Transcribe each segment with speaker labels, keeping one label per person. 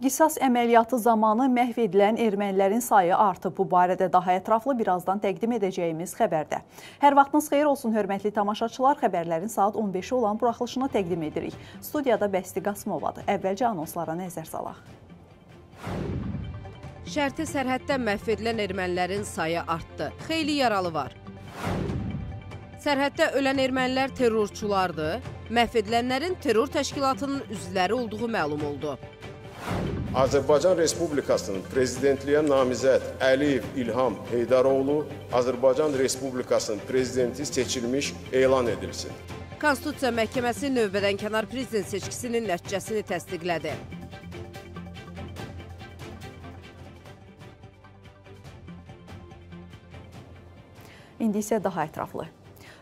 Speaker 1: Qisas əməliyyatı zamanı məhv edilən ermənilərin sayı artıb. Bu barədə daha ətraflı birazdan təqdim edəcəyimiz xəbərdə. Hər vaxtınız xeyir olsun, hörmətli tamaşaçılar. Xəbərlərin saat 15-i olan buraxılışını təqdim edirik. Studiyada Bəsti Qasmovadır. Əvvəlcə anonslara nəzər salaq.
Speaker 2: Şərti sərhəddə məhv edilən ermənilərin sayı artdı. Xeyli yaralı var. Sərhəddə ölən ermənilər terrorçulardır. Məhv edilənlərin terror təşkilatının üzvləri olduğu məlum oldu.
Speaker 3: Azərbaycan Respublikasının prezidentliyə namizəd Əliyev İlham Heydaroğlu Azərbaycan Respublikasının prezidenti seçilmiş elan edilsin.
Speaker 2: Konstitusiya Məhkəməsi növbədən kənar prezident seçkisinin nəticəsini təsdiqlədi.
Speaker 1: İndi isə daha ətraflı.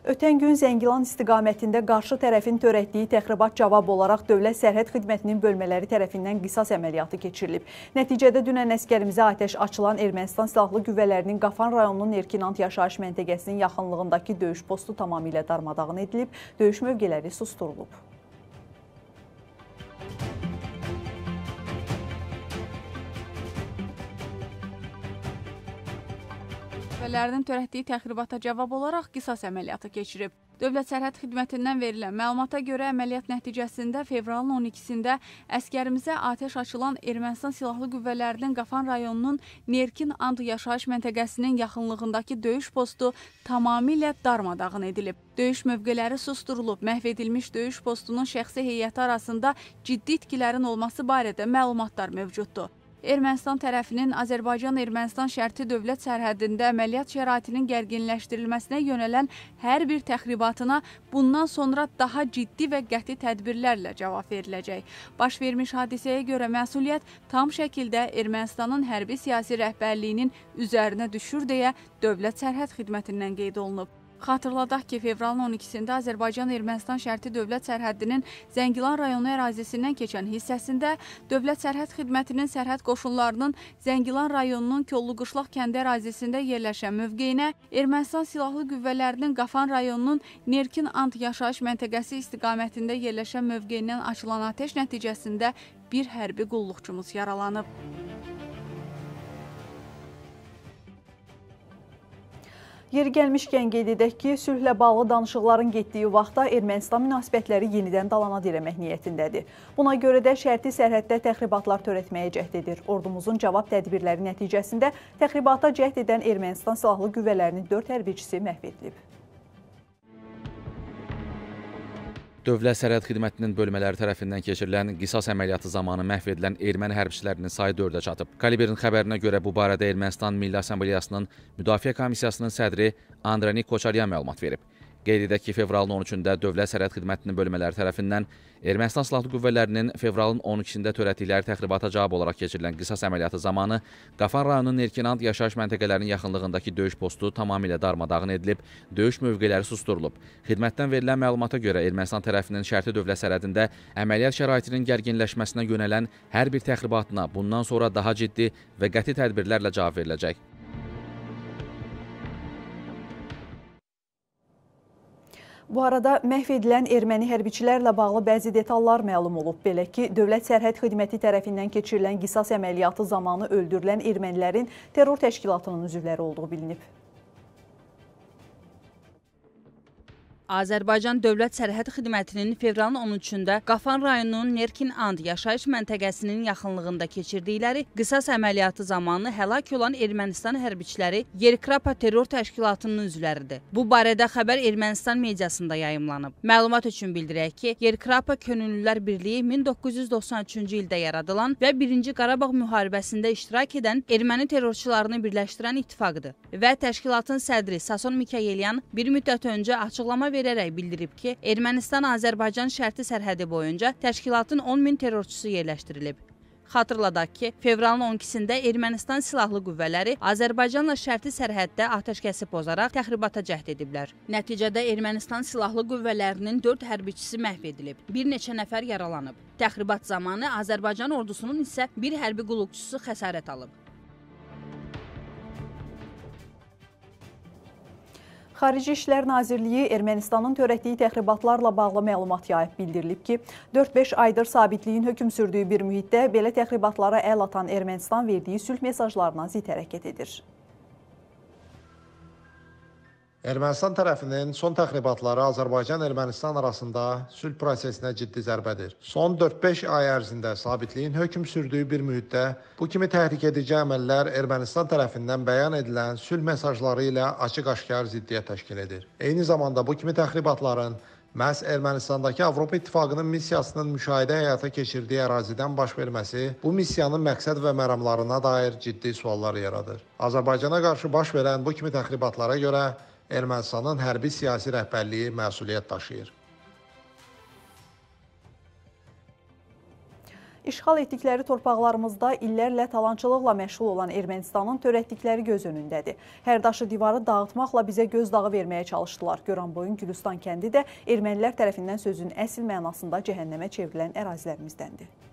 Speaker 1: Ötən gün Zəngilan istiqamətində qarşı tərəfin törətdiyi təxribat cavab olaraq Dövlət Sərhəd Xidmətinin bölmələri tərəfindən qisas əməliyyatı keçirilib. Nəticədə dünən əskərimizə atəş açılan Ermənistan Silahlı Qüvvələrinin Qafan rayonunun Erkinant yaşayış məntəqəsinin yaxınlığındakı döyüş postu tamamilə darmadağın edilib, döyüş mövqeləri susturulub.
Speaker 4: Qüvvələrinin törətdiyi təxribata cavab olaraq qisas əməliyyatı keçirib. Dövlət Sərhəd Xidmətindən verilən məlumata görə əməliyyat nəticəsində fevralın 12-sində əskərimizə atəş açılan Ermənistan Silahlı Qüvvələrinin Qafan rayonunun Nerkin And yaşayış məntəqəsinin yaxınlığındakı döyüş postu tamamilə darmadağın edilib. Döyüş mövqeləri susturulub, məhv edilmiş döyüş postunun şəxsi heyəti arasında ciddi itkilərin olması barədə məlumatlar mövcuddur. Ermənistan tərəfinin Azərbaycan-Ermənistan şərti dövlət sərhədində əməliyyat şəraitinin gərginləşdirilməsinə yönələn hər bir təxribatına bundan sonra daha ciddi və qəti tədbirlərlə cavab veriləcək. Baş vermiş hadisəyə görə məsuliyyət tam şəkildə Ermənistanın hərbi siyasi rəhbərliyinin üzərinə düşür deyə Dövlət Sərhəd Xidmətindən qeyd olunub. Xatırladaq ki, fevralın 12-sində Azərbaycan-Ermənistan şərti dövlət sərhəddinin Zəngilan rayonu ərazisindən keçən hissəsində Dövlət Sərhəd Xidmətinin sərhəd qoşunlarının Zəngilan rayonunun Kolluqışlaq kəndi ərazisində yerləşən mövqeyinə Ermənistan Silahlı Qüvvələrinin Qafan rayonunun Nerkin Ant yaşayış məntəqəsi istiqamətində yerləşən mövqeyindən açılan atəş nəticəsində bir hərbi qulluqçumuz yaralanıb.
Speaker 1: Yeri gəlmişkən qeyd edək ki, sülhlə bağlı danışıqların getdiyi vaxtda Ermənistan münasibətləri yenidən dalana dirəmək niyyətindədir. Buna görə də şərti sərhəddə təxribatlar törətməyə cəhd edir. Ordumuzun cavab tədbirləri nəticəsində təxribata cəhd edən Ermənistan silahlı qüvvələrinin 4 hərbiçisi məhv edilib.
Speaker 5: Dövlət Sərhəd Xidmətinin bölmələri tərəfindən keçirilən qisas əməliyyatı zamanı məhv edilən erməni hərbçilərinin sayı 4-ə çatıb. Kaliberin xəbərinə görə bu barədə Ermənistan Milli Assambleyasının Müdafiə Komissiyasının sədri Andronik Koçaryan məlumat verib. Qeyd edək ki, fevralın 13-də Dövlət Sərhəd Xidmətinin bölmələri tərəfindən Ermənistan Silahlı Qüvvələrinin fevralın 12-də törətdikləri təxribata cavab olaraq keçirilən qisas əməliyyatı zamanı Qafan rayonunun Erkinand yaşayış məntəqələrinin yaxınlığındakı döyüş postu tamamilə darmadağın edilib, döyüş mövqeləri susturulub. Xidmətdən verilən məlumata görə Ermənistan tərəfinin şərti dövlət sərhədində əməliyyat şəraitinin gərginləşməsinə yönələn hər bir təxribatına bundan sonra daha ciddi və qəti tədbirlərlə cavab veriləcək.
Speaker 1: Bu arada məhv edilən erməni hərbiçilərlə bağlı bəzi detallar məlum olub. Belə ki, Dövlət Sərhəd Xidməti tərəfindən keçirilən qisas əməliyyatı zamanı öldürülən ermənilərin terror təşkilatının üzvləri olduğu bilinib.
Speaker 6: Azərbaycan Dövlət Sərhəd Xidmətinin fevralın 13-də Qafan rayonunun Nerkin And yaşayış məntəqəsinin yaxınlığında keçirdikləri qisas əməliyyatı zamanı həlak olan Ermənistan hərbiçiləri Yerkrapa terror təşkilatının üzvləridir. Bu barədə xəbər Ermənistan mediasında yayımlanıb. Məlumat üçün bildirək ki, Yerkrapa Könüllülər Birliyi 1993-cü ildə yaradılan və 1-ci Qarabağ müharibəsində iştirak edən erməni terrorçularını birləşdirən ittifaqdır və təşkilatın sədri Sason Mikayelyan bir müddət öncə açıqlama verib verərək bildirib ki, Ermənistan-Azərbaycan şərti sərhədi boyunca təşkilatın 10 min terrorçusu yerləşdirilib. Xatırladaq ki, fevralın 12-sində Ermənistan silahlı qüvvələri Azərbaycanla şərti sərhəddə atəşkəsi pozaraq təxribata cəhd ediblər. Nəticədə Ermənistan silahlı qüvvələrinin 4 hərbiçisi məhv edilib, bir neçə nəfər yaralanıb. Təxribat zamanı Azərbaycan ordusunun isə bir hərbi qulluqçusu xəsarət alıb.
Speaker 1: Xarici İşlər Nazirliyi Ermənistanın törətdiyi təxribatlarla bağlı məlumat yayıb bildirilib ki, 4-5 aydır sabitliyin hökm sürdüyü bir mühitdə belə təxribatlara əl atan Ermənistan verdiyi sülh mesajlarına zid hərəkət edir.
Speaker 7: Ermənistan tərəfinin son təxribatları Azərbaycan-Ermənistan arasında sülh prosesinə ciddi zərbədir. Son 4-5 ay ərzində sabitliyin hökm sürdüyü bir müddətdə bu kimi təhrik edici əməllər Ermənistan tərəfindən bəyan edilən sülh mesajları ilə açıq-aşkar ziddiyyət təşkil edir. Eyni zamanda bu kimi təxribatların məhz Ermənistandakı Avropa İttifaqının missiyasının müşahidə həyata keçirdiyi ərazidən baş verməsi bu missiyanın məqsəd və məramlarına dair ciddi suallar yaradır. Azərbaycana qarşı baş verən bu kimi təxribatlara görə Ermənistanın hərbi siyasi rəhbərliyi məsuliyyət daşıyır.
Speaker 1: İşğal etdikləri torpaqlarımızda illərlə talançılıqla məşğul olan Ermənistanın törətdikləri göz önündədir. Hərdaşı divarı dağıtmaqla bizə gözdağı verməyə çalışdılar. Göranboyun Gülüstan kəndi də ermənilər tərəfindən sözün əsl mənasında cəhənnəmə çevrilən ərazilərimizdəndir.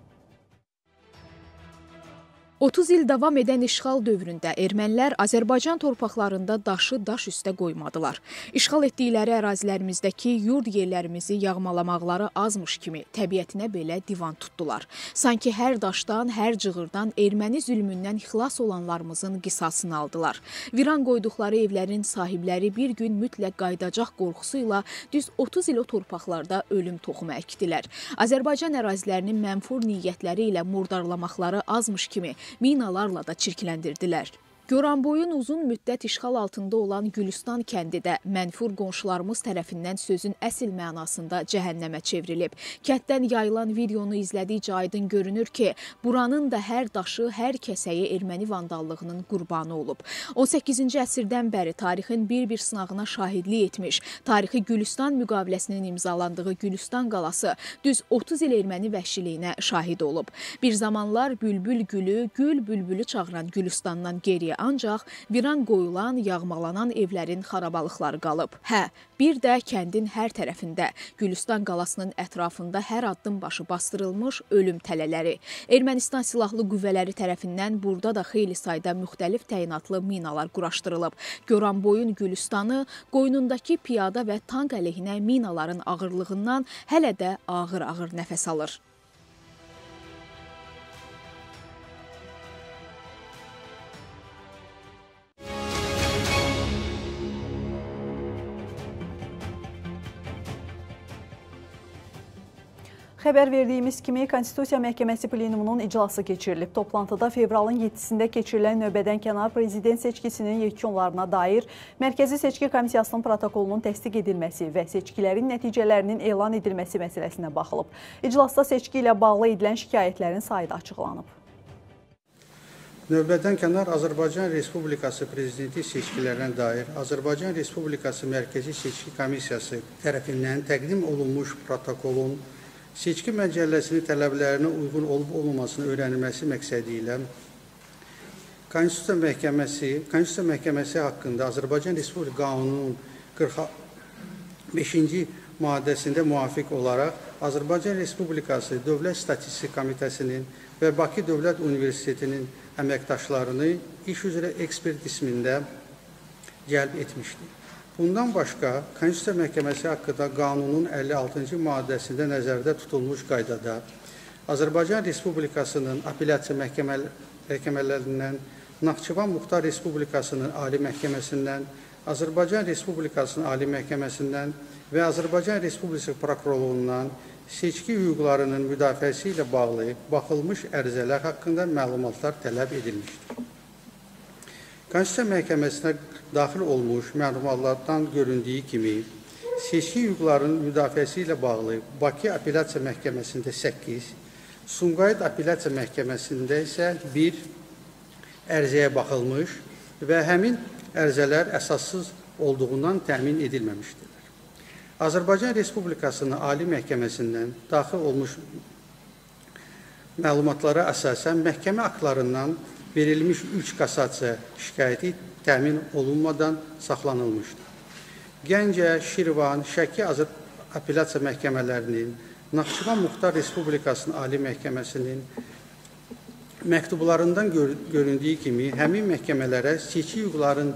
Speaker 8: 30 il davam edən işğal dövründə ermənilər Azərbaycan torpaqlarında daşı daş üstə qoymadılar. İşğal etdikləri ərazilərimizdəki yurd yerlərimizi yağmalamaqları azmış kimi təbiətinə belə divan tutdular. Sanki hər daşdan, hər cığırdan erməni zülmündən xilas olanlarımızın qisasını aldılar. Viran qoyduqları evlərin sahibləri bir gün mütləq qaydacaq qorxusu ilə düz 30 il o torpaqlarda ölüm toxumu əkdilər. Azərbaycan ərazilərinin mənfur niyyətləri ilə murdarlamaqları azmış kimi minalarla da çirkləndirdilər. Goranboyun uzun müddət işğal altında olan Gülüstan kəndi də mənfur qonşularımız tərəfindən sözün əsl mənasında cəhənnəmə çevrilib. Kənddən yayılan videonu izlədikcə aydın görünür ki, buranın da hər daşı, hər kəsəyi erməni vandallığının qurbanı olub. 18-ci əsrdən bəri tarixin bir-bir sınağına şahidlik etmiş, tarixi Gülüstan müqaviləsinin imzalandığı Gülüstan qalası düz 30 il erməni vəhşiliyinə şahid olub. Bir zamanlar bülbül gülü, gül bülbülü çağıran Gülüstandan geriyə ancaq viran qoyulan, yağmalanan evlərin xarabalıqları qalıb. Hə, bir də kəndin hər tərəfində, Gülüstan qalasının ətrafında hər addım başı bastırılmış ölüm tələləri. Ermənistan silahlı qüvvələri tərəfindən burada da xeyli sayda müxtəlif təyinatlı minalar quraşdırılıb. Goranboyun Gülüstanı qoynundakı piyada və tank əleyhinə minaların ağırlığından hələ də ağır-ağır nəfəs alır.
Speaker 1: Xəbər verdiyimiz kimi Konstitusiya Məhkəməsi plenumunun iclası keçirilib. Toplantıda fevralın 7-sində keçirilən növbədən kənar prezident seçkisinin yekunlarına dair Mərkəzi Seçki Komissiyasının protokolunun təsdiq edilməsi və seçkilərin nəticələrinin elan edilməsi məsələsinə baxılıb. İclasda seçki ilə bağlı edilən şikayətlərin sayı da açıqlanıb.
Speaker 9: Növbədən kənar Azərbaycan Respublikası Prezidenti seçkilərinə dair Azərbaycan Respublikası Mərkəzi Seçki Komissiyası tərəfindən təqdim olunmuş protokolun seçki məcəlləsinin tələblərinə uyğun olub-olmamasını öyrənilməsi məqsədi ilə Konstitusiya Məhkəməsi, Konstitusiya Məhkəməsi haqqında Azərbaycan Respublika Qanununun 45-ci maddəsində müvafiq olaraq Azərbaycan Respublikası Dövlət Statistika Komitəsinin və Bakı Dövlət Universitetinin əməkdaşlarını iş üzrə ekspert qismində cəlb etmişdir. Bundan başqa, Konstitusiya Məhkəməsi haqqında qanunun 56-cı maddəsində nəzərdə tutulmuş qaydada Azərbaycan Respublikasının apellyasiya məhkəmələrindən, Naxçıvan Muxtar Respublikasının Ali Məhkəməsindən, Azərbaycan Respublikasının Ali Məhkəməsindən və Azərbaycan Respublikası prokurorluğundan seçki hüquqlarının müdafiəsi ilə bağlı baxılmış ərizələr haqqında məlumatlar tələb edilmişdir. Konstitusiya Məhkəməsinə daxil olmuş məlumatlardan göründüyü kimi, seçki hüquqlarının müdafiəsi ilə bağlı Bakı Apellyasiya Məhkəməsində 8, Sumqayıt Apellyasiya Məhkəməsində isə 1 ərizəyə baxılmış və həmin ərizələr əsassız olduğundan təmin edilməmişdirlər. Azərbaycan Respublikasının Ali Məhkəməsindən daxil olmuş məlumatlara əsasən məhkəmə aktlarından verilmiş 3 kassasiya şikayəti təmin olunmadan saxlanılmışdır. Gəncə, Şirvan, Şəki Azər apellyasiya məhkəmələrinin, Naxçıvan Muxtar Respublikasının Ali Məhkəməsinin məktublarından gör göründüyü kimi həmin məhkəmələrə seçki hüquqların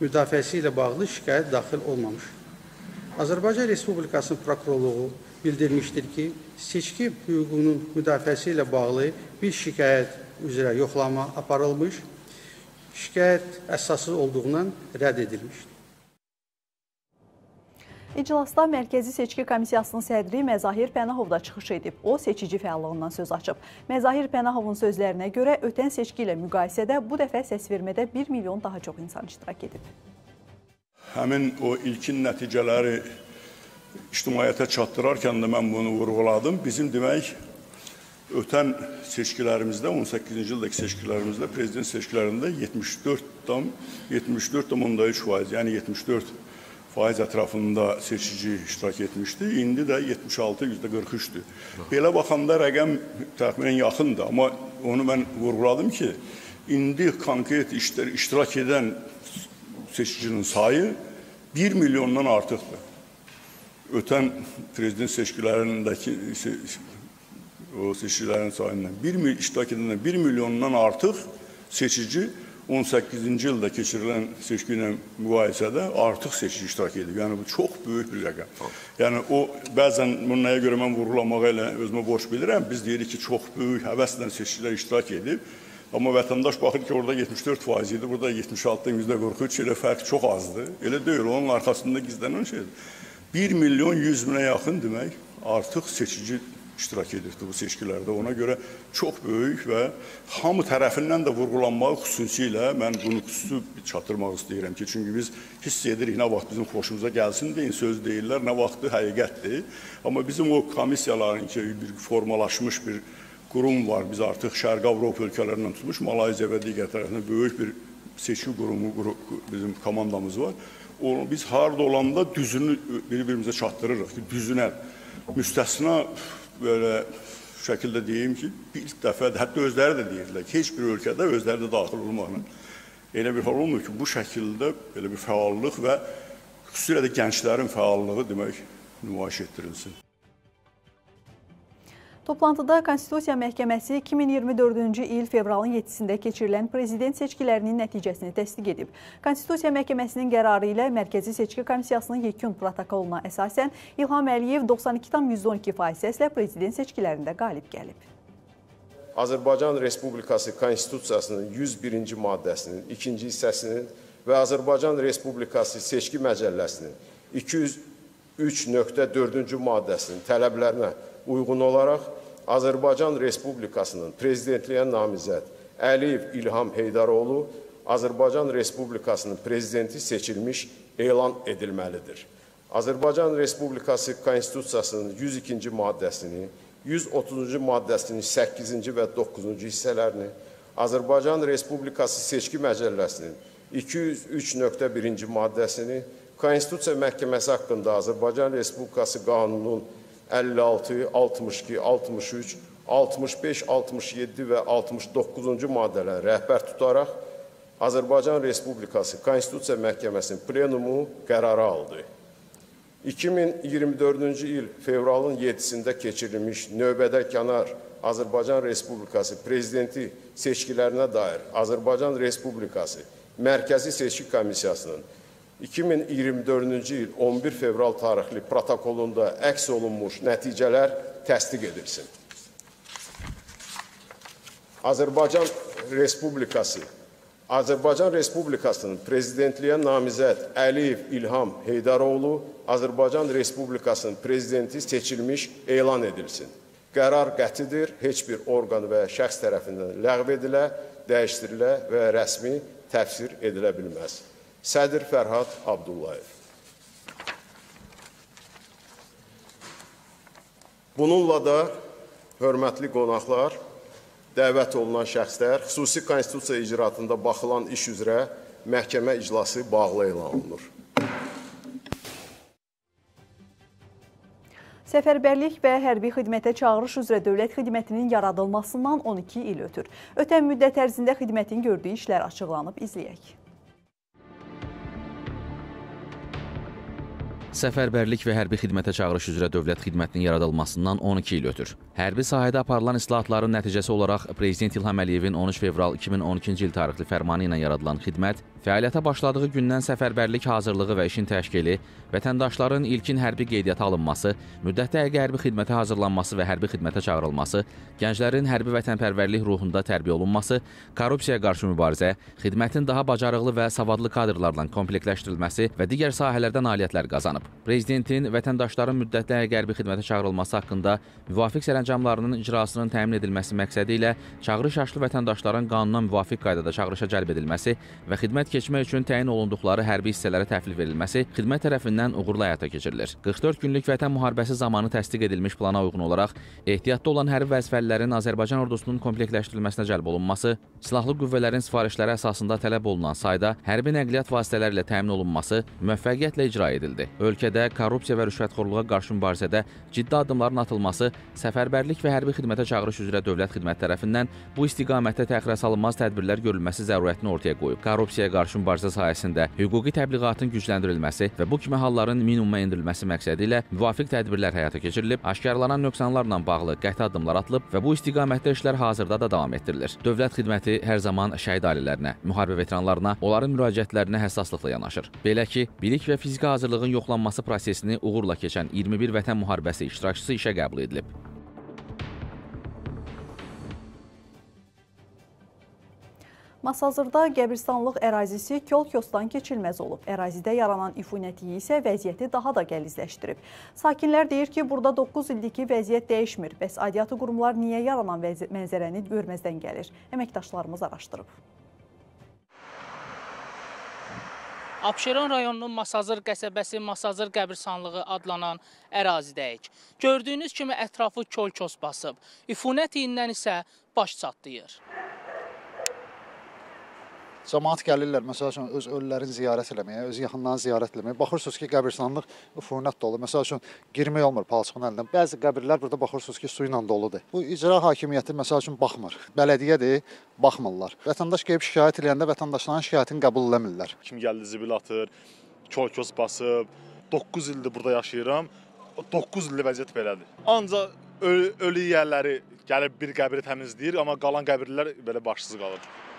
Speaker 9: müdafiəsi ilə bağlı şikayət daxil olmamışdır. Azərbaycan Respublikasının prokurorluğu bildirmişdir ki, seçki hüququnun müdafiəsi ilə bağlı bir şikayət üzrə yoxlama aparılmış, şikayət əsassız olduğundan rədd edilmişdir.
Speaker 1: İclasda Mərkəzi Seçki Komissiyasının sədri Məzahir Pənahov da çıxış edib. O, seçici fəallığından söz açıb. Məzahir Pənahovun sözlərinə görə ötən seçki ilə müqayisədə bu dəfə səsvermədə 1 milyon daha çox insan iştirak edib.
Speaker 10: Həmin o ilkin nəticələri ictimaiyyətə çatdırarkən də mən bunu vurğuladım. Bizim demək, ötən seçkilərimizdə, 18-ci ildəki seçkilərimizdə, prezident seçkilərində 74,3%, 74,3%, yəni 74 faiz ətrafında seçici iştirak etmişdi. İndi də 76%-43-dür. Belə baxanda rəqəm təxminən yaxındır, amma onu mən vurğuladım ki, indi konkret iştirak edən seçicinin sayı 1 milyondan artıqdır. Ötən prezident seçkilərindəki o seçicilərin sayından 1 iştirak edəndən 1 milyondan artıq seçici 18-ci ildə keçirilən seçki ilə müqayisədə artıq seçici iştirak edib. Yəni bu çox böyük bir rəqəm. Yəni o bəzən bunu nəyə görə mən vurğulamağa elə özümə borc bilirəm. Biz deyirik ki, çox böyük həvəslə seçicilər iştirak edib. Amma vətəndaş baxır ki, orada 74% idi, burada 76-dan %43, elə fərq çox azdır. Elə deyil, onun arxasında gizlənən şeydir. 1 milyon 100 minə yaxın demək artıq seçici iştirak edirdi bu seçkilərdə. Ona görə çox böyük və hamı tərəfindən də vurğulanmağı xüsusilə mən bunu xüsusi çatdırmaq istəyirəm ki, çünki biz hiss edirik nə vaxt bizim xoşumuza gəlsin deyin söz deyirlər, nə vaxtı həqiqətdir. Amma bizim o komissiyaların ki, bir formalaşmış bir qurum var. Biz artıq Şərqi Avropa ölkələrindən tutmuş Malayziya və digər tərəfindən böyük bir seçki qurumu bizim komandamız var. Onu biz harda olanda düzünü bir-birimizə çatdırırıq ki, düzünə müstəsna belə şəkildə deyim ki, ilk dəfə hətta özləri də deyirlər ki, heç bir ölkədə özləri də daxil olmaqla elə bir hal olmur ki, bu şəkildə belə bir fəallıq və xüsusilə də gənclərin fəallığı demək nümayiş etdirilsin.
Speaker 1: Toplantıda Konstitusiya Məhkəməsi 2024-cü il fevralın 7-sində keçirilən prezident seçkilərinin nəticəsini təsdiq edib. Konstitusiya Məhkəməsinin qərarı ilə Mərkəzi Seçki Komissiyasının yekun protokoluna əsasən İlham Əliyev 92,12% səslə prezident seçkilərində qalib gəlib.
Speaker 3: Azərbaycan Respublikası Konstitusiyasının 101-ci maddəsinin ikinci hissəsinin və Azərbaycan Respublikası Seçki Məcəlləsinin 203.4-cü maddəsinin tələblərinə uyğun olaraq Azərbaycan Respublikasının prezidentliyə namizəd Əliyev İlham Heydaroğlu Azərbaycan Respublikasının prezidenti seçilmiş elan edilməlidir. Azərbaycan Respublikası Konstitusiyasının 102-ci maddəsini, 130-cu maddəsinin 8-ci və 9-cu hissələrini, Azərbaycan Respublikası Seçki Məcəlləsinin 203.1-ci maddəsini, Konstitusiya Məhkəməsi haqqında Azərbaycan Respublikası qanununun 56, 62, 63, 65, 67 və 69-cu maddələri rəhbər tutaraq Azərbaycan Respublikası Konstitusiya Məhkəməsinin plenumu qərarı aldı. 2024-cü il fevralın 7-sində keçirilmiş növbədə kənar Azərbaycan Respublikası Prezidenti seçkilərinə dair Azərbaycan Respublikası Mərkəzi Seçki Komissiyasının 2024-cü il 11 fevral tarixli protokolunda əks olunmuş nəticələr təsdiq edilsin. Azərbaycan Respublikası Azərbaycan Respublikasının prezidentliyə namizəd Əliyev İlham Heydaroğlu Azərbaycan Respublikasının prezidenti seçilmiş elan edilsin. Qərar qətidir, heç bir orqan və şəxs tərəfindən ləğv edilə, dəyişdirilə və rəsmi təfsir edilə bilməz. Sədr Fərhad Abdullayev. Bununla da hörmətli qonaqlar, dəvət olunan şəxslər xüsusi konstitusiya icraatında baxılan iş üzrə məhkəmə iclası bağlı elan olunur.
Speaker 1: Səfərbərlik və hərbi xidmətə çağırış üzrə dövlət xidmətinin yaradılmasından 12 il ötür. Ötən müddət ərzində xidmətin gördüyü işlər açıqlanıb, izləyək.
Speaker 5: Səfərbərlik və hərbi xidmətə çağırış üzrə dövlət xidmətinin yaradılmasından 12 il ötür. Hərbi sahədə aparılan islahatların nəticəsi olaraq Prezident İlham Əliyevin 13 fevral 2012-ci il tarixli fərmanı ilə yaradılan xidmət Fəaliyyətə başladığı gündən səfərbərlik hazırlığı və işin təşkili, vətəndaşların ilkin hərbi qeydiyyata alınması, müddətli əqi hərbi xidmətə hazırlanması və hərbi xidmətə çağırılması, gənclərin hərbi vətənpərvərlik ruhunda tərbiyə olunması, korrupsiyaya qarşı mübarizə, xidmətin daha bacarıqlı və savadlı kadrlarla komplektləşdirilməsi və digər sahələrdə nailiyyətlər qazanıb. Prezidentin vətəndaşların müddətli əqi hərbi xidmətə çağırılması haqqında müvafiq sərəncamlarının icrasının təmin edilməsi məqsədi ilə çağırış yaşlı vətəndaşların qanuna müvafiq qaydada çağırışa cəlb edilməsi və xidmət keçmək üçün təyin olunduqları hərbi hissələrə təhvil verilməsi xidmət tərəfindən uğurla həyata keçirilir. 44 günlük Vətən müharibəsi zamanı təsdiq edilmiş plana uyğun olaraq ehtiyatda olan hərbi vəzifəlilərin Azərbaycan ordusunun komplektləşdirilməsinə cəlb olunması, silahlı qüvvələrin sifarişləri əsasında tələb olunan sayda hərbi nəqliyyat vasitələri ilə təmin olunması müvəffəqiyyətlə icra edildi. Ölkədə korrupsiya və rüşvətxorluğa qarşı mübarizədə ciddi addımların atılması, səfərbərlik və hərbi xidmətə çağırış üzrə dövlət xidmət tərəfindən bu istiqamətdə təxirə salınmaz tədbirlər görülməsi zərurətini ortaya qoyub. Korrupsiyaya qarşı mübarizə sahəsində hüquqi təbliğatın gücləndirilməsi və bu kimi halların minimuma endirilməsi məqsədi ilə müvafiq tədbirlər həyata keçirilib, aşkarlanan nöqsanlarla bağlı qəti addımlar atılıb və bu istiqamətdə işlər hazırda da davam etdirilir. Dövlət xidməti hər zaman şəhid ailələrinə, müharibə veteranlarına, onların müraciətlərinə həssaslıqla yanaşır. Belə ki, bilik və fiziki hazırlığın yoxlanması prosesini uğurla keçən 21 vətən müharibəsi iştirakçısı işə qəbul edilib.
Speaker 1: Masazırda qəbristanlıq ərazisi kol-kosdan keçilməz olub. Ərazidə yaranan ifunət iyi isə vəziyyəti daha da gəlizləşdirib. Sakinlər deyir ki, burada 9 ildir ki, vəziyyət dəyişmir. Bəs aidiyyatı qurumlar niyə yaranan mənzərəni görməzdən gəlir? Əməkdaşlarımız araşdırıb.
Speaker 11: Abşeron rayonunun Masazır qəsəbəsi Masazır qəbirstanlığı adlanan ərazidəyik. Gördüyünüz kimi ətrafı kol-kos basıb. İfunət iyindən isə baş çatlayır.
Speaker 12: Cəmaat gəlirlər, məsəl üçün, öz ölülərini ziyarət eləməyə, öz yaxınlarını ziyarət eləməyə. Baxırsınız ki, qəbirstanlıq üfunət dolu. Məsəl üçün, girmək olmur palçığın əlindən. Bəzi qəbirlər burada baxırsınız ki, su ilə doludur. Bu icra hakimiyyəti məsəl üçün baxmır. Bələdiyyədir, baxmırlar. Vətəndaş gəlib şikayət eləyəndə vətəndaşların şikayətini qəbul eləmirlər.
Speaker 13: Kim gəldi zibil atır, kol-kos basıb. 9 ildir burada yaşayıram. 9 ildir vəziyyət belədir. Ancaq ölü, ölü yiyərləri gəlib bir qəbri təmizləyir, amma qalan qəbirlər belə başsız qalır.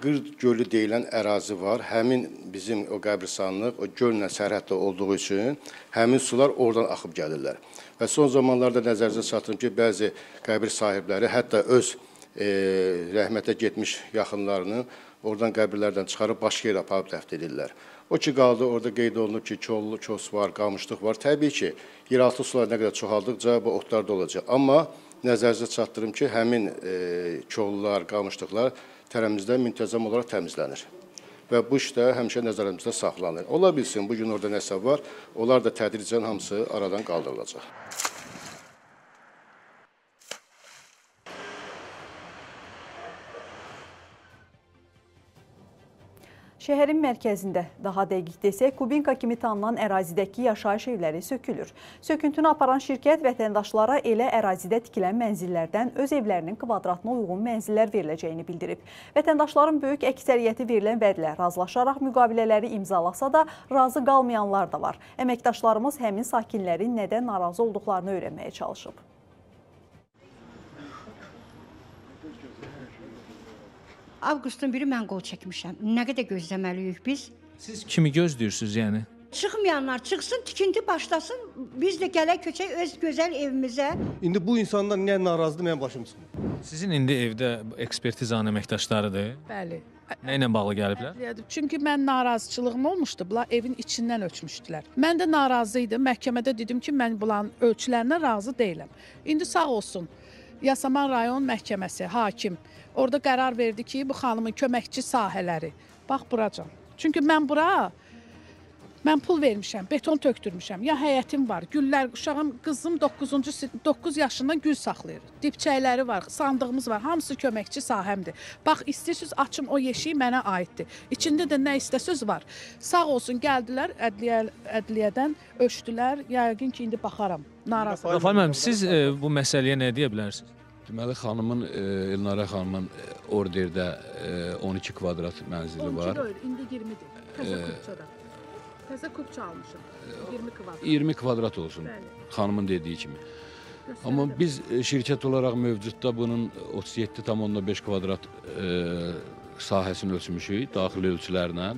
Speaker 14: Qırd gölü deyilən ərazi var. Həmin bizim o qəbristanlıq o göllə sərhəddə olduğu üçün həmin sular oradan axıb gəlirlər. Və son zamanlarda nəzərinizə çatdırım ki, bəzi qəbir sahibləri hətta öz e, rəhmətə getmiş yaxınlarını oradan qəbirlərdən çıxarıb başqa yerə aparıb dəfn edirlər. O ki qaldı orada qeyd olunub ki, kollu, kos var, qamışlıq var. Təbii ki, yeraltı sular nə qədər çoxaldıqca bu otlar da olacaq. Amma nəzərinizə çatdırım ki, həmin e, kollular, qamışlıqlar tərəmizdə müntəzəm olaraq təmizlənir. Və bu işdə həmişə nəzərimizdə saxlanır. Ola bilsin, bu gün orada nəsə var, onlar da tədricən hamısı aradan qaldırılacaq.
Speaker 1: Şəhərin mərkəzində, daha dəqiq desək, Kubinka kimi tanınan ərazidəki yaşayış evləri sökülür. Söküntünü aparan şirkət vətəndaşlara elə ərazidə tikilən mənzillərdən öz evlərinin kvadratına uyğun mənzillər veriləcəyini bildirib. Vətəndaşların böyük əksəriyyəti verilən vədlə razılaşaraq müqavilələri imzalasa da, razı qalmayanlar da var. Əməkdaşlarımız həmin sakinlərin nədən narazı olduqlarını öyrənməyə çalışıb.
Speaker 15: Avqustun biri mən qol çəkmişəm. Nə qədər gözləməliyik biz?
Speaker 16: Siz kimi gözləyirsiniz yəni?
Speaker 15: Çıxmayanlar çıxsın, tikinti başlasın, biz də gələk köçək öz gözəl evimizə.
Speaker 17: İndi bu insanlar niyə narazıdır, mənim başım çıxmır.
Speaker 16: Sizin indi evdə ekspertizanın əməkdaşlarıdır.
Speaker 18: Bəli.
Speaker 16: Nə ilə bağlı gəliblər?
Speaker 18: Ədliyyədir. Çünki mən narazıçılığım olmuşdu. Bunlar evin içindən ölçmüşdülər. Mən də narazı idim. Məhkəmədə dedim ki, mən bunların ölçülərinə razı deyiləm. İndi sağ olsun. Yasaman rayon məhkəməsi, hakim orada qərar verdi ki, bu xanımın köməkçi sahələri bax buracan. Çünki mən bura mən pul vermişəm, beton tökdürmüşəm. Ya həyətim var, güllər, uşağım, qızım 9-cu 9 yaşından gül saxlayır. Dibçəkləri var, sandığımız var. Hamısı köməkçi sahəmdir. Bax, istəyirsiniz açım o yeşiyi mənə aiddir. İçində də nə istəsiz var. Sağ olsun gəldilər ədliyyə ədliyyədən ölçdülər. Yəqin ki, indi baxaram. Narazı.
Speaker 16: Rafal müəllim, siz e, bu məsələyə nə deyə bilərsiniz?
Speaker 19: Deməli xanımın e, Elnarə xanımın e, orderdə e, 12 kvadrat mənzili
Speaker 18: 12
Speaker 19: var.
Speaker 18: deyil, indi 20-dir. Təzə
Speaker 19: Ee,
Speaker 18: kupçada. Təzə kupça almışam. 20 kvadrat.
Speaker 19: 20 kvadrat olsun.
Speaker 18: Bəli.
Speaker 19: Xanımın dediyi kimi. Amma biz e, şirkət olaraq mövcudda bunun 37,5 kvadrat e, sahəsini ölçmüşük daxili ölçülərlə.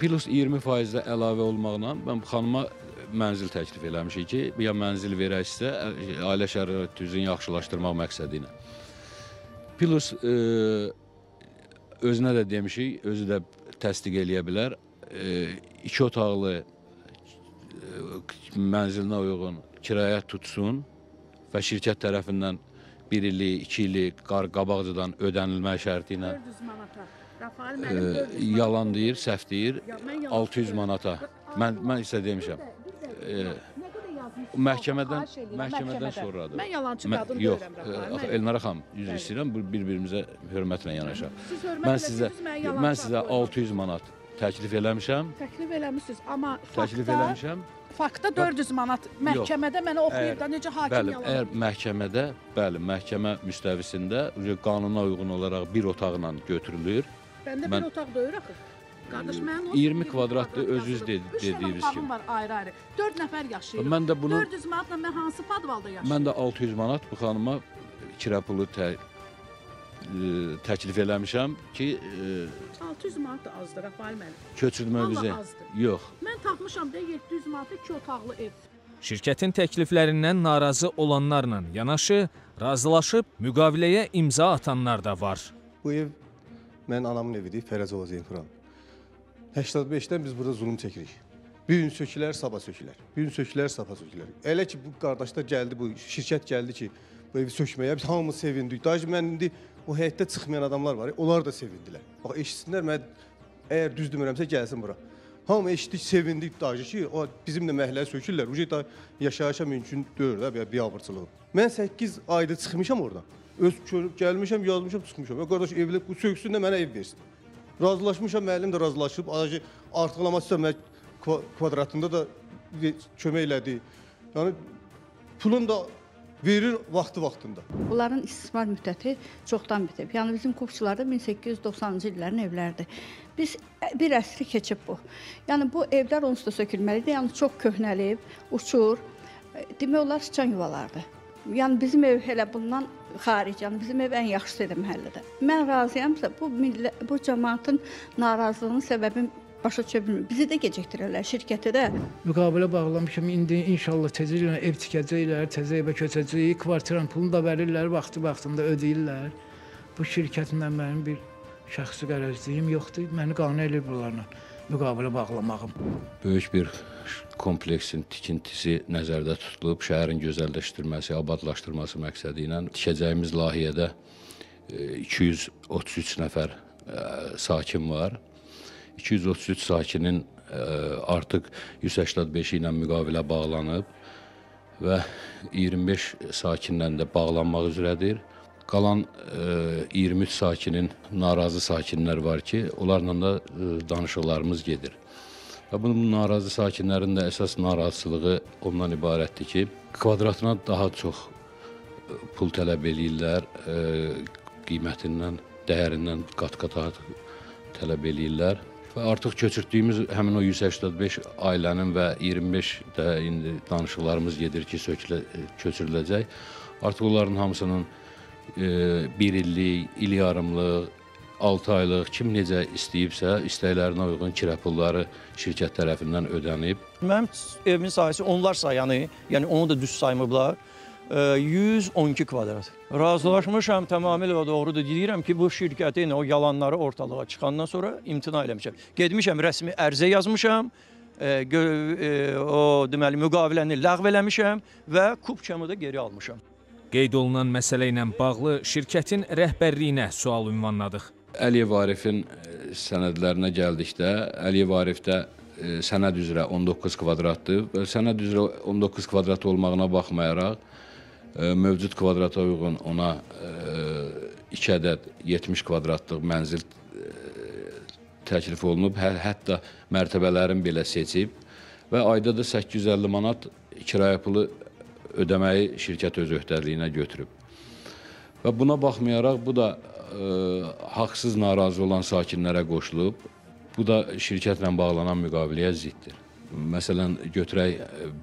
Speaker 19: Plus 20% də əlavə olmaqla mən xanıma mənzil təklif eləmişik ki, ya mənzil verəksə ailə şəraitini yaxşılaşdırmaq məqsədi ilə. Plus e, özünə də demişik, özü də təsdiq eləyə bilər. İki otaqlı e, mənzilinə uyğun kirayə tutsun və şirkət tərəfindən 1 illik, 2 illik qar qabaqcadan ödənilmə şərti ilə
Speaker 18: 400 manata. Rafael mənim 400 manata.
Speaker 19: yalan deyir, səhv deyir.
Speaker 18: Ya, mən yalan
Speaker 19: 600 manata. Mən mən isə demişəm. Məhkəmədən məhkəmədən sonradır.
Speaker 18: Mən yalançı qadın
Speaker 19: yox,
Speaker 18: deyirəm,
Speaker 19: e, Elnara xanım, üzr istəyirəm, bir-birimizə hörmətlə yanaşaq. Mən sizə
Speaker 18: mən
Speaker 19: sizə
Speaker 18: adamam.
Speaker 19: 600 manat təklif eləmişəm.
Speaker 18: Təklif eləmisiniz, amma
Speaker 19: Təklif
Speaker 18: faktda-
Speaker 19: eləmişəm.
Speaker 18: Faktda 400 manat məhkəmədə mənə oxuyub da necə hakim
Speaker 19: bəli,
Speaker 18: yalan.
Speaker 19: əgər məhkəmədə, bəli, məhkəmə müstəvisində qanuna uyğun olaraq bir otaqla götürülür.
Speaker 18: Bəndə
Speaker 19: mən-
Speaker 18: bir otaq deyir axı. Qardaş mənim
Speaker 19: 20 kvadratlı özünüz dedi, dediyiniz
Speaker 18: otağım
Speaker 19: kimi.
Speaker 18: var ayrı-ayrı. 4 nəfər yaşayır.
Speaker 19: Mən də bunu-
Speaker 18: 400 manatla mən hansı padvalda yaşayıram?
Speaker 19: Mən də 600 manat bu xanıma kira pulu tə, təklif eləmişəm ki, ə,
Speaker 18: 600 manat da azdır Rafael müəllim.
Speaker 19: köçürmə bizə. Yox.
Speaker 18: Mən tapmışam da 700 manata 2 otaqlı ev.
Speaker 16: Şirkətin təkliflərindən narazı olanlarla yanaşı, razılaşıb müqaviləyə imza atanlar da var.
Speaker 17: Bu ev mənim anamın evidir, Fərəcova Zeynfuran. 85-dən biz burada zulm çəkirik. Bir gün sökülər, sabah sökülər. Bir gün sökülər, sabah sökülər. Elə ki bu qardaşlar gəldi, bu şirkət gəldi ki, bu evi sökməyə biz hamımız sevindik. Daha mən indi o həyətdə çıxmayan adamlar var, onlar da sevindilər. Bax eşitsinlər mən əgər düz demirəmsə gəlsin bura. Hamı eşitdik, sevindik daha ki, o bizim də məhəllə sökürlər. Uca da yaşayışa mümkün deyil də biabırçılıq. Mən 8 ayda çıxmışam oradan. Öz körüb gəlmişəm, yazmışam, çıxmışam. Ya qardaş evli bu söksün də mənə ev versin. Razılaşmışam, müəllim də razılaşıb. Artıqlaması kva- kvadratında da kömək elədi. Yəni pulun da verir vaxtı vaxtında.
Speaker 15: Bunların istismar müddəti çoxdan bitib. Yəni bizim qopçularda 1890-cı illərin evləridir. Biz bir əsri keçib bu. Yəni bu evlər onsuz da sökülməlidir. Yəni çox köhnəlib, uçur. Demək olar sıçan yuvalardır. Yəni bizim ev elə bundan xaric, yəni bizim ev ən yaxşısıdır məhəllədə. Mən razıyamsa bu millə, bu cəmaətin narazılığının səbəbi başa düşə bilmirəm. Bizi də gecikdirirlər şirkəti də.
Speaker 20: Müqavilə bağlamışam. İndi inşallah tezliklə ev tikəcəklər, təzə evə köçəcəyik. Kvartiranın pulunu da verirlər, vaxtı vaxtında ödəyirlər. Bu şirkətimlə mənim bir şəxsi qərəzliyim yoxdur. Məni qane eləyir bunlarla müqavilə bağlamağım.
Speaker 19: Böyük bir kompleksin tikintisi nəzərdə tutulub, şəhərin gözəlləşdirilməsi, abadlaşdırılması məqsədi ilə tikəcəyimiz layihədə e, 233 nəfər e, sakin var. 233 sakinin e, artıq 185 ilə müqavilə bağlanıb və 25 sakinlə də bağlanmaq üzrədir. Qalan e, 23 sakinin narazı sakinlər var ki, onlarla da e, danışıqlarımız gedir. Və bunun narazı sakinlərin də əsas narazılığı ondan ibarətdir ki, kvadratına daha çox pul tələb eləyirlər, e, qiymətindən, dəyərindən qat-qat tələb eləyirlər. Və artıq köçürtdüyümüz həmin o 185 ailənin və 25 də indi danışıqlarımız gedir ki, sökülə, köçürüləcək. Artıq onların hamısının e, bir illik, il yarımlıq, 6 aylıq kim necə istəyibsə, istəklərinə uyğun kira pulları şirkət tərəfindən ödənib.
Speaker 21: Mənim evimin sahəsi onlar sayanı, yəni onu da düz saymayıblar. E, 112 kvadrat. Razılaşmışam, tamamilə doğrudur. Deyirəm ki, bu şirkətin o yalanları ortalığa çıxandan sonra imtina eləmişəm. Getmişəm rəsmi ərizə yazmışam. e, gö- e, o deməli müqaviləni ləğv eləmişəm və kupçamı da geri almışam.
Speaker 16: Qeyd olunan məsələ ilə bağlı şirkətin rəhbərliyinə sual ünvanladıq.
Speaker 19: Əliyev Arifin e, sənədlərinə gəldikdə, Əliyev Arifdə e, sənəd üzrə 19 kvadratdır sənəd üzrə 19 kvadrat olmağına baxmayaraq mövcud kvadrata uyğun ona 2 ədəd 70 kvadratlıq mənzil təklif olunub, hə, hətta mərtəbələrin belə seçib və ayda da 850 manat kirayə pulu ödəməyi şirkət öz öhdəliyinə götürüb. Və buna baxmayaraq bu da ə, haqsız narazı olan sakinlərə qoşulub. Bu da şirkətlə bağlanan müqaviləyə ziddir. Məsələn, götürək e,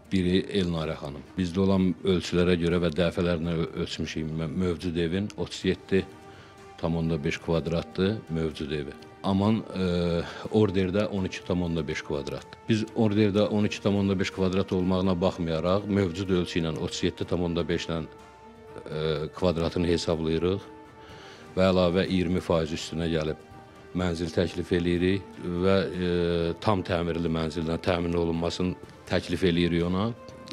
Speaker 19: biri Elnarə xanım. Bizdə olan ölçülərə görə və dəfələrlə ölçmüşük mövcud evin 37,5 kvadratdır mövcud evi. Aman e, orderdə 12,5 kvadratdır. Biz orderdə 12,5 kvadrat olmağına baxmayaraq mövcud ölçü ilə 37,5 ilə e, kvadratını hesablayırıq və əlavə 20% üstünə gəlib mənzil təklif eləyirik və e, tam təmirli mənzillə təmin olunmasını təklif eləyirik ona.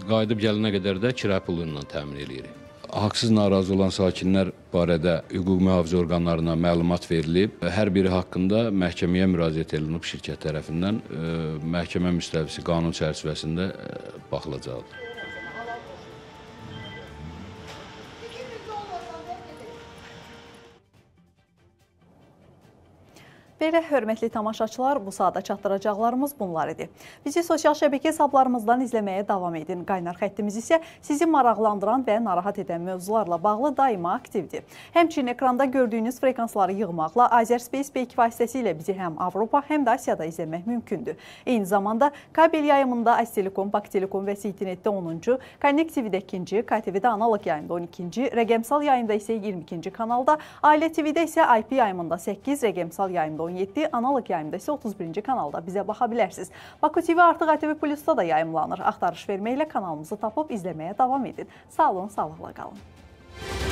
Speaker 19: Qayıdıb gələnə qədər də kira pulu ilə təmin eləyirik. Haqsız narazı olan sakinlər barədə hüquq mühafizə orqanlarına məlumat verilib. Hər biri haqqında məhkəməyə müraciət edilib şirkət tərəfindən. E, məhkəmə müstəvisi qanun çərçivəsində e, baxılacaqdır.
Speaker 1: Belə hörmətli tamaşaçılar, bu saata çatdıracaqlarımız bunlar idi. Bizi sosial şəbəkə hesablarımızdan izləməyə davam edin. Qaynar xəttimiz isə sizi maraqlandıran və narahat edən mövzularla bağlı daima aktivdir. Həmçinin ekranda gördüyünüz frekansları yığmaqla Azerspace Beyk vasitəsilə bizi həm Avropa, həm də Asiyada izləmək mümkündür. Eyni zamanda kabel yayımında Astelekom, Baktelekom və Citynet-də 10-cu, Connect TV-də 2-ci, KTV-də analog yayımda 12-ci, rəqəmsal yayımda isə 22-ci kanalda, Ailə TV-də isə IP yayımında 8, rəqəmsal yayımda 17, analog yayımda isə 31-ci kanalda bizə baxa bilərsiniz. Baku TV artıq ATV Plus-da da yayımlanır. Axtarış verməklə kanalımızı tapıb izləməyə davam edin. Sağ olun, sağlıqla qalın.